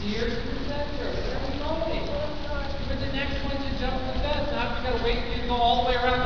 steer to the center. Where are we going? You're the next one to jump the fence, now you gotta wait for you to go all the way around